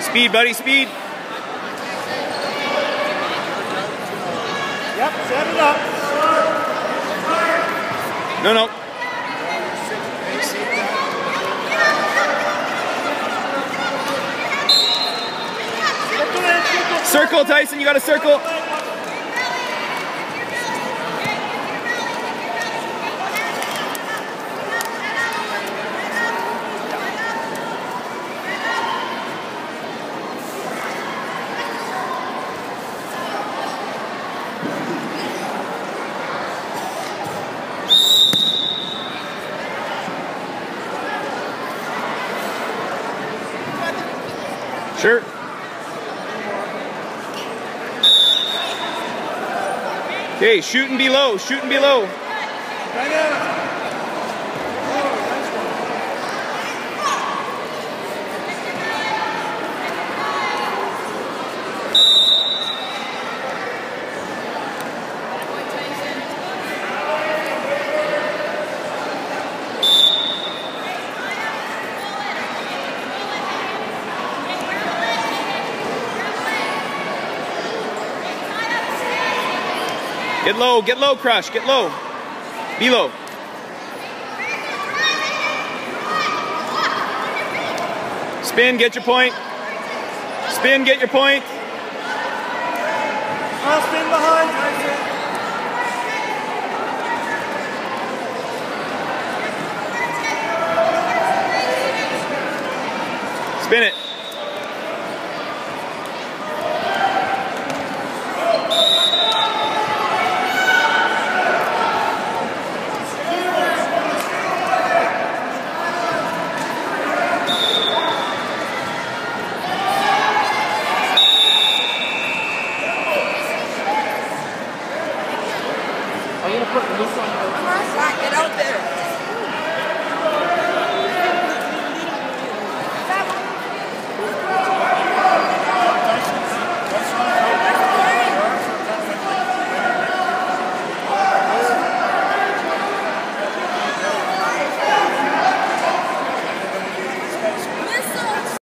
Speed, buddy, speed. Yep, set it up. No, no. Circle, Tyson, you got a circle. Sure. Okay, shooting below, shooting below. Get low, get low, Crush, get low. Be low. Spin, get your point. Spin, get your point. I'll spin behind, Spin it. I'm going to put this on? Slap it out there.